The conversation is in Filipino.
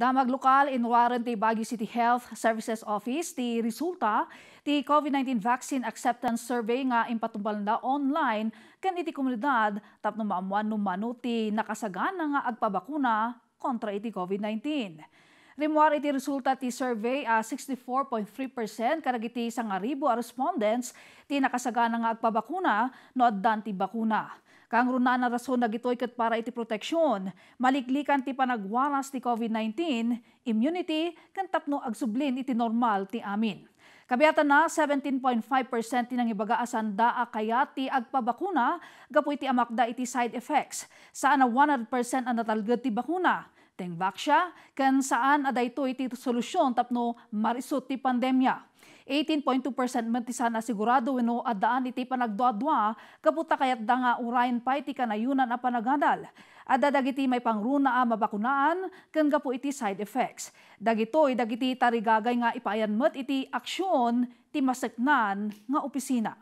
Damag lokal in warranty Baguio City Health Services Office ti resulta ti COVID-19 vaccine acceptance survey nga impatumbal na online kan iti komunidad tapno maamuan no mano ti nakasagana nga agpabakuna kontra iti COVID-19. Rimuar iti resulta ti survey a 64.3% karagiti sa nga ribo a respondents ti nakasagana nga agpabakuna no addan ti bakuna. Kang runa na rason na gitoy kat para iti proteksyon, maliklikan ti panagwaras ti COVID-19, immunity, kan tapno agsublin iti normal ti amin. Kabiyatan na 17.5% ti nang ibagaasan daa kaya ti agpabakuna, gapu iti amakda iti side effects. Saan na 100% ang natalgad ti bakuna. Tengbak siya, kan saan aday ito iti solusyon tapno marisot ti pandemya. 18.2% man ti sana sigurado wenno adaan iti panagduadwa kaputa kayat da nga urayan pa iti kanayunan a panagadal. Adda dagiti may pangruna a mabakunaan ken gapo iti side effects. Dagitoy dagiti tarigagay nga ipaayan met iti aksyon ti maseknan nga opisina.